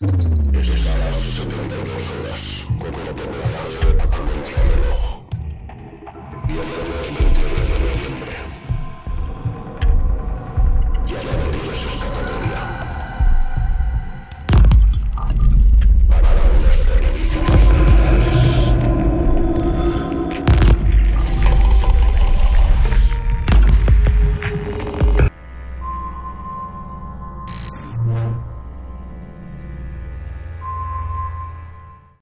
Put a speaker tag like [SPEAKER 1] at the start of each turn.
[SPEAKER 1] Estás 72 horas con la penetración a contrarreloj. Y